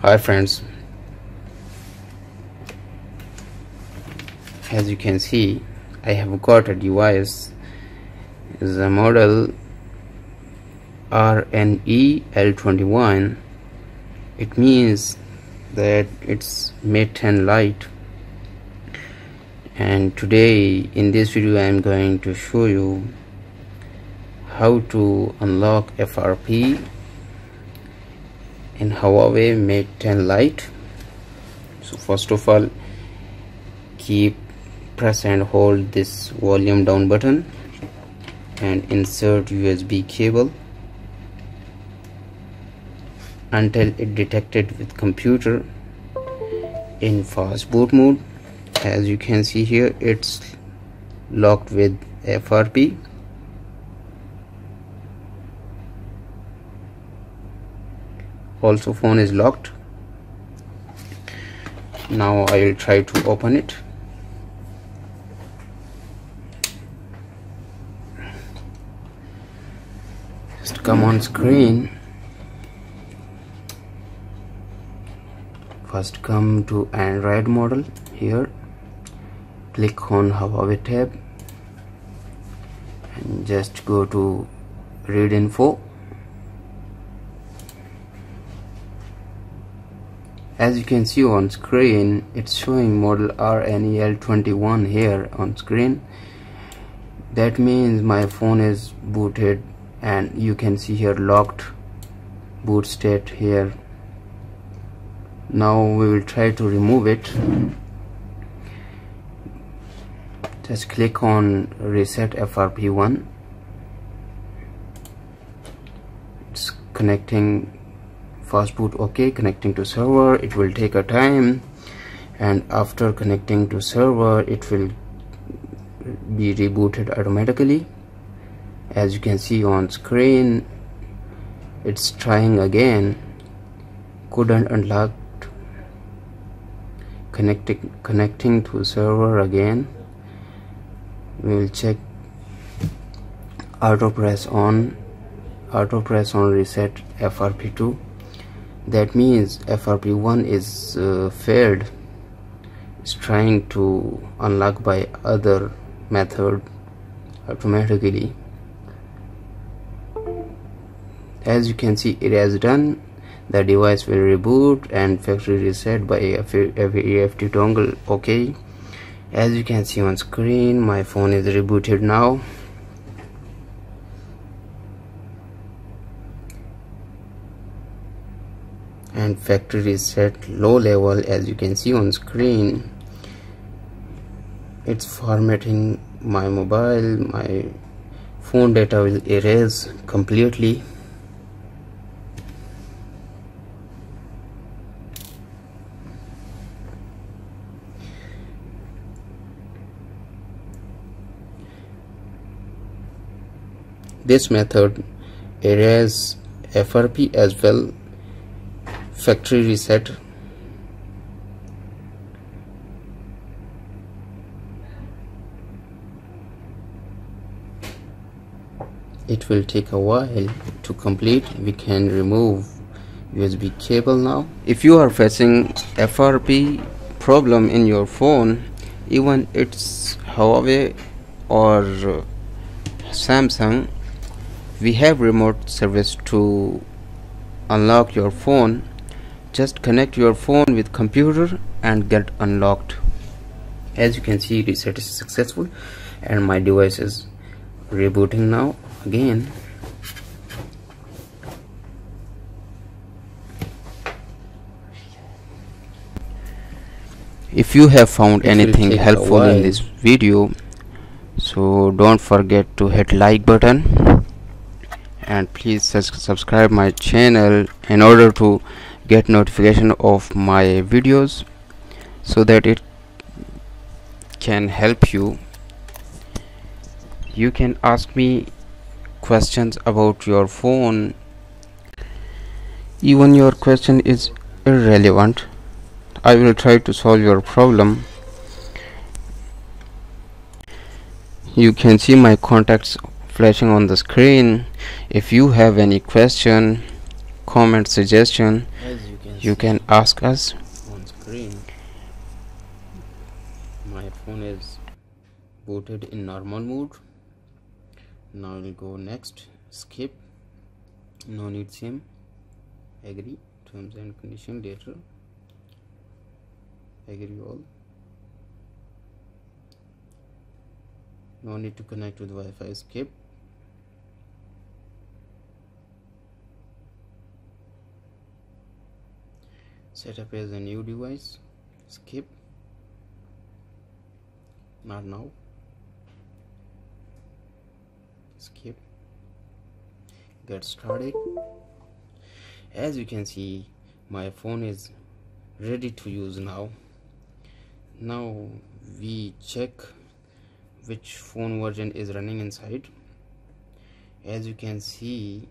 hi friends. As you can see I have got a device. A model RNE L21 it means that it's 10 Lite and today in this video I am going to show you how to unlock FRP in Huawei Mate 10 Lite. So first of all keep press and hold this volume down button and insert USB cable until it detected with computer in fast boot mode. As you can see here it's locked with FRP also phone is locked. Now I will try to open it. Just come on screen. First come to Android model here. Click on Huawei tab. And just go to read info as you can see on screen it's showing model RNEL21 here on screen. That means my phone is booted and you can see here locked boot state here. Now we will try to remove it. Just click on reset FRP1 it's connecting fast boot ok connecting to server it will take a time. And after connecting to server it will be rebooted automatically. As you can see on screen it's trying again. Couldn't unlock connecting connecting to server again. We will check auto press on auto press on reset frp2 that means FRP1 is uh, failed. It's trying to unlock by other method automatically. As you can see it has done. The device will reboot and factory reset by EFT dongle. Okay. As you can see on screen my phone is rebooted now and factory reset low level as you can see on screen. It's formatting my mobile. My phone data will erase completely. This method erase FRP as well factory reset. It will take a while to complete. We can remove USB cable now. If you are facing FRP problem in your phone even it's Huawei or uh, Samsung we have remote service to unlock your phone just connect your phone with computer and get unlocked. As you can see reset is successful and my device is rebooting now again. If you have found it anything helpful in this video so don't forget to hit like button and please subscribe my channel in order to get notification of my videos so that it can help you. You can ask me questions about your phone. Even your question is irrelevant. I will try to solve your problem. You can see my contacts flashing on the screen. If you have any question comment suggestion as you can you can ask us. on screen my phone is booted in normal mode now we'll go next. Skip. No need sim agree. Terms and condition later. Agree all. No need to connect with Wi-Fi. Skip setup as a new device. Skip. Not now. Skip. Get started. As you can see my phone is ready to use now. Now we check which phone version is running inside. As you can see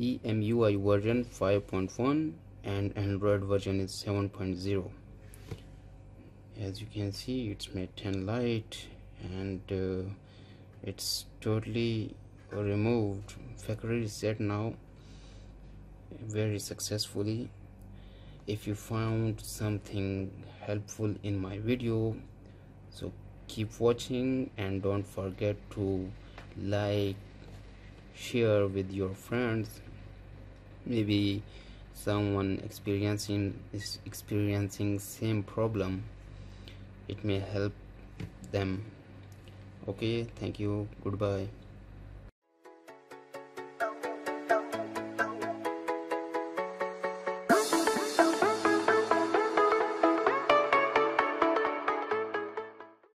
EMUI version 5.1 and Android version is 7.0 as you can see it's made 10 light and uh, it's totally removed. Factory reset now very successfully. If you found something helpful in my video so keep watching and don't forget to like share with your friends maybe someone experiencing is experiencing same problem. It may help them. Okay thank you. Goodbye